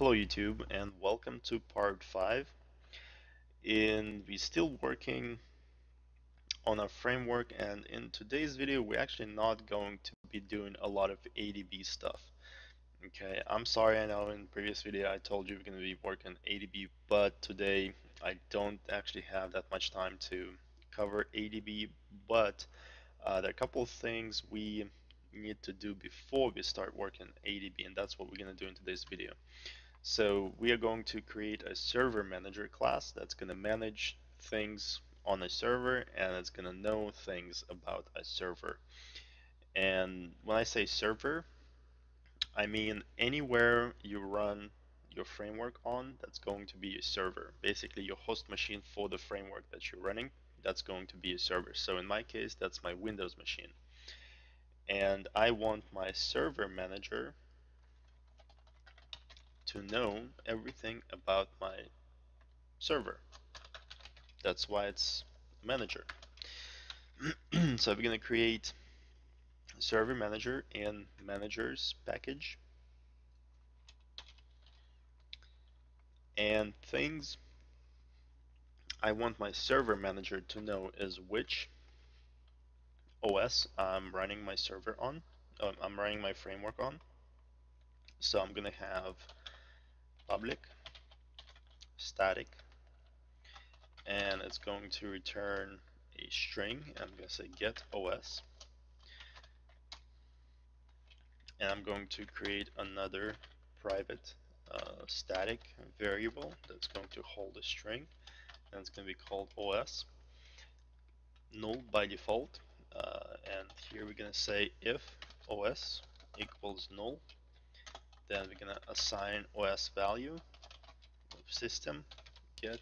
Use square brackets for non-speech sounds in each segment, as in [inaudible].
Hello YouTube and welcome to part 5 and we're still working on our framework and in today's video we're actually not going to be doing a lot of ADB stuff. Okay I'm sorry I know in previous video I told you we're going to be working ADB but today I don't actually have that much time to cover ADB but uh, there are a couple of things we need to do before we start working ADB and that's what we're going to do in today's video so we are going to create a server manager class that's going to manage things on a server and it's going to know things about a server. And when I say server, I mean anywhere you run your framework on, that's going to be a server. Basically your host machine for the framework that you're running, that's going to be a server. So in my case, that's my Windows machine. And I want my server manager to know everything about my server. That's why it's manager. [clears throat] so we're going to create server manager and managers package. And things I want my server manager to know is which OS I'm running my server on. Um, I'm running my framework on. So I'm going to have public static and it's going to return a string. I'm going to say get OS and I'm going to create another private uh, static variable that's going to hold a string and it's going to be called OS null by default uh, and here we're going to say if OS equals null then we're gonna assign OS value of system get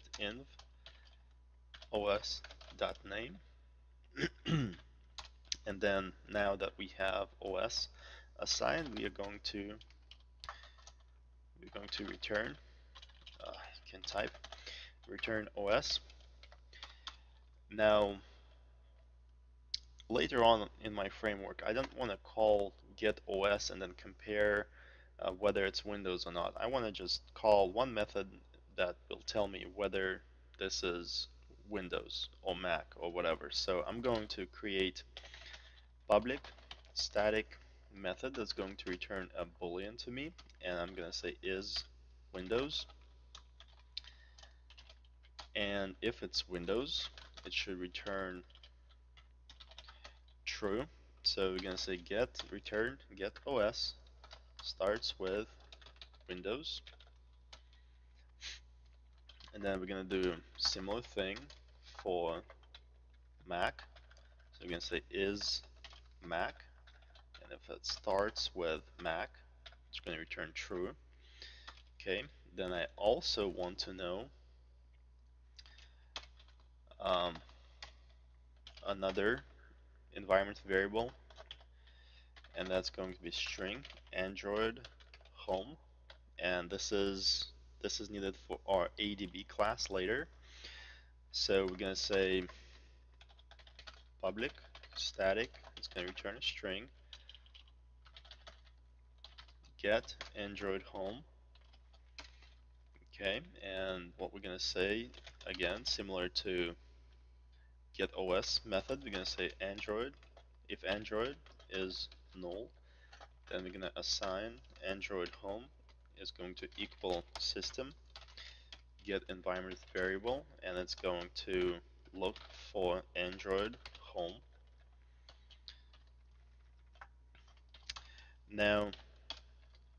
dot name. [clears throat] And then now that we have OS assigned we are going to we're going to return uh, can type return OS now later on in my framework I don't want to call get OS and then compare uh, whether it's Windows or not. I want to just call one method that will tell me whether this is Windows or Mac or whatever. So I'm going to create public static method that's going to return a boolean to me and I'm going to say is Windows and if it's Windows it should return true so we're going to say get return get OS starts with Windows. And then we're gonna do similar thing for Mac. So we're gonna say is Mac. And if it starts with Mac it's gonna return true. Okay then I also want to know um, another environment variable and that's going to be string android home. And this is this is needed for our ADB class later. So we're gonna say public static it's gonna return a string. Get android home. Okay and what we're gonna say again similar to get OS method we're gonna say android if android is null. Then we're gonna assign android home is going to equal system get environment variable and it's going to look for android home. Now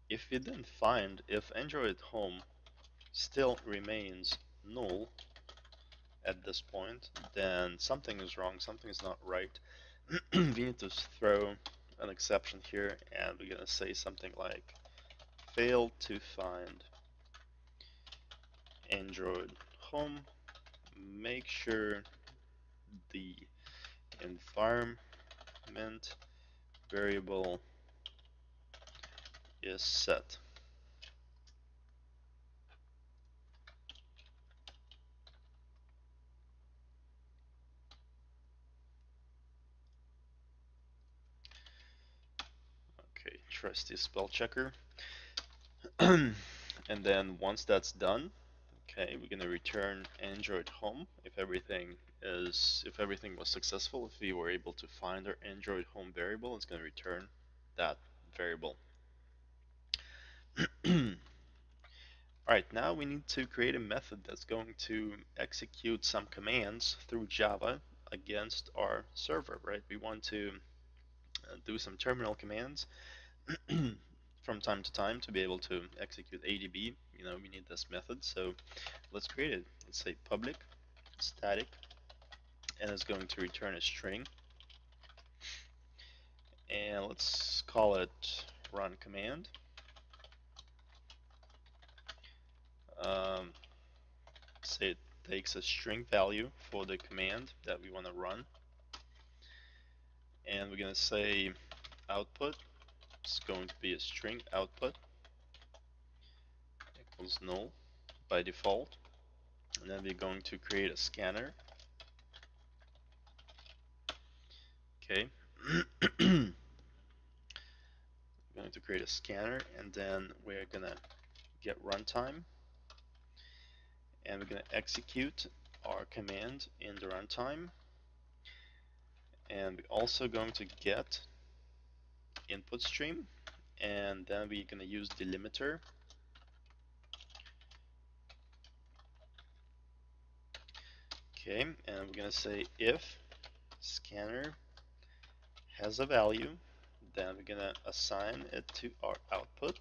if we didn't find if android home still remains null at this point then something is wrong something is not right. [clears throat] We need to throw an exception here and we're gonna say something like failed to find Android home. Make sure the environment variable is set trusty spell checker. [clears throat] and then once that's done okay we're going to return Android home if everything is if everything was successful if we were able to find our Android home variable it's going to return that variable [clears throat] Alright, now we need to create a method that's going to execute some commands through Java against our server, right? We want to uh, do some terminal commands [clears throat] from time to time to be able to execute ADB. You know, we need this method, so let's create it. Let's say public static, and it's going to return a string. And let's call it run command. um, say it takes a string value for the command that we want to run and we're going to say output is going to be a string output equals null by default. And then we're going to create a scanner. Okay. [clears throat] Going to create a scanner and then we're gonna get runtime. And we're to execute our command in the runtime. And we're also going to get input stream and then we're going to use delimiter okay and we're going to say if scanner has a value then we're going to assign it to our output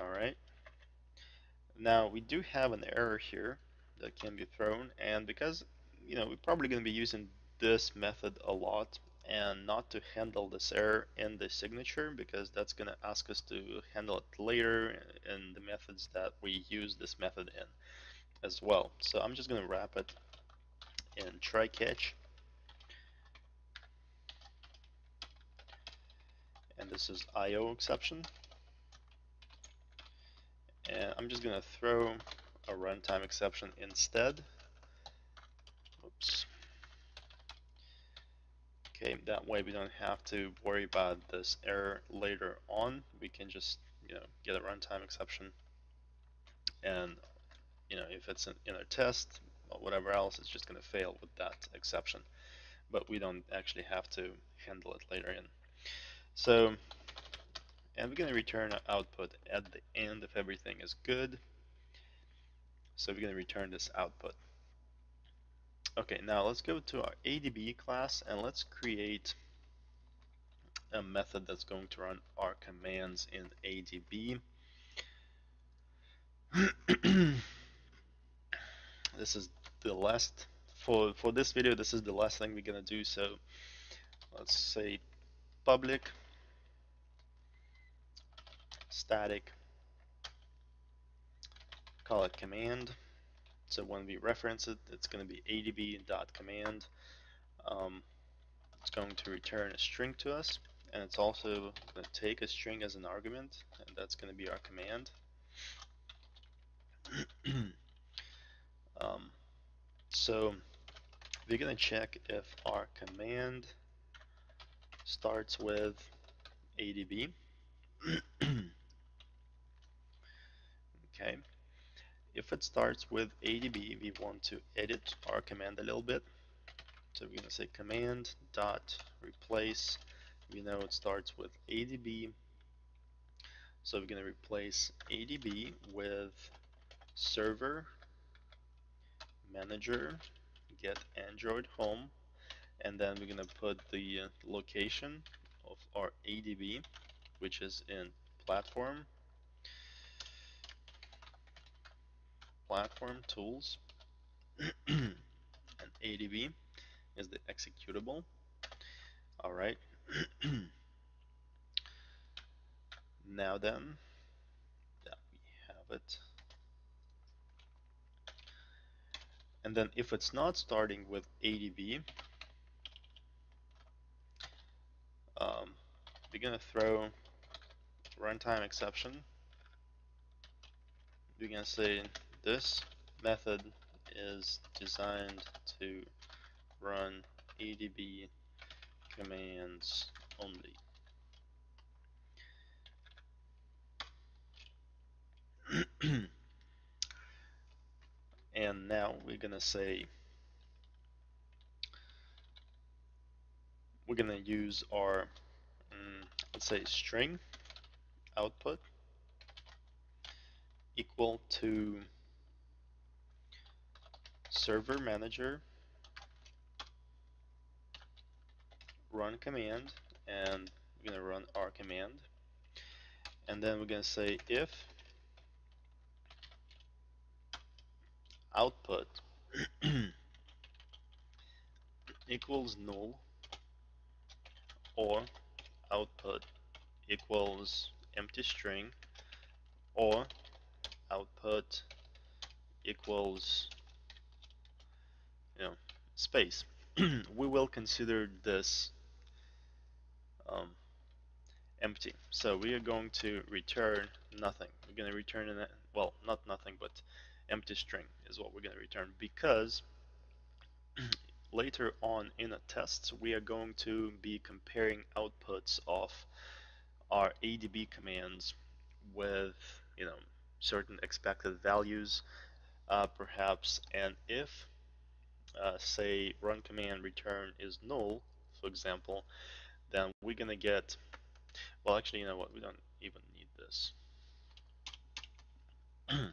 Alright. Now we do have an error here that can be thrown and because you know we're probably going to be using this method a lot and not to handle this error in the signature because that's going to ask us to handle it later in the methods that we use this method in as well. So I'm just going to wrap it in try catch and this is IO exception and I'm just gonna throw a runtime exception instead. Oops. Okay, that way we don't have to worry about this error later on. We can just, you know, get a runtime exception and, you know, if it's in, in a test or whatever else, it's just going to fail with that exception. But we don't actually have to handle it later in. So and we're going to return an output at the end if everything is good. So we're going to return this output. Okay, now let's go to our ADB class and let's create a method that's going to run our commands in ADB. [clears throat] this is the last for for this video this is the last thing we're gonna do so let's say public static, call it command. So when we reference it, it's going to be adb.command. Um, it's going to return a string to us, and it's also going to take a string as an argument, and that's going to be our command. [clears throat] um, so we're going to check if our command starts with adb. [clears throat] okay if it starts with adb we want to edit our command a little bit. So we're going to say command dot replace. We know it starts with adb so we're going to replace adb with server manager get android home and then we're going to put the uh, location of our adb which is in platform platform tools. [clears throat] And ADB is the executable. Alright [clears throat] now then that we have it. And then if it's not starting with ADB um, we're gonna throw runtime exception. We're gonna say this method is designed to run ADB commands only. [clears throat] and now we're gonna say we're gonna use our mm, let's say string output equal to server manager run command and we're gonna run our command. And then we're gonna say if output [clears throat] equals null or output equals empty string or output equals space [clears throat] we will consider this um, empty. So we are going to return nothing. We're going to return an well not nothing but empty string is what we're going to return because [clears throat] later on in a test we are going to be comparing outputs of our ADB commands with you know certain expected values uh, perhaps. And if uh, say run command return is null for example then we're gonna get well actually you know what? We don't even need this. [clears throat]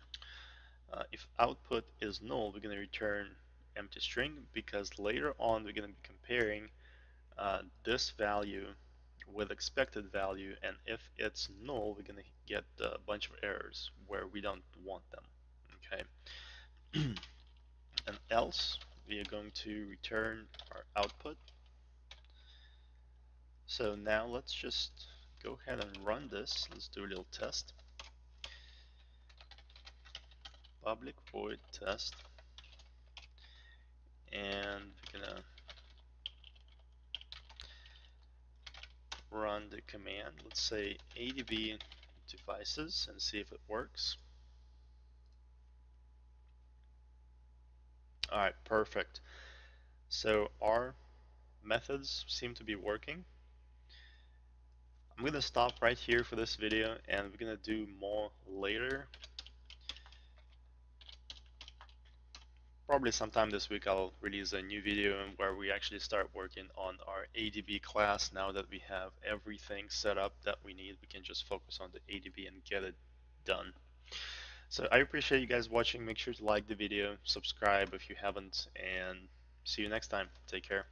Uh, if output is null we're gonna return empty string because later on we're going to be comparing uh, this value with expected value and if it's null we're going to get a bunch of errors where we don't want them okay? [clears throat] And else we are going to return our output. So now let's just go ahead and run this. Let's do a little test. Public void test. And we're gonna run the command. Let's say adb devices and see if it works alright perfect. So our methods seem to be working. I'm gonna stop right here for this video and we're gonna do more later. Probably sometime this week I'll release a new video where we actually start working on our ADB class. Now that we have everything set up that we need we can just focus on the ADB and get it done so I appreciate you guys watching. Make sure to like the video subscribe if you haven't and see you next time. Take care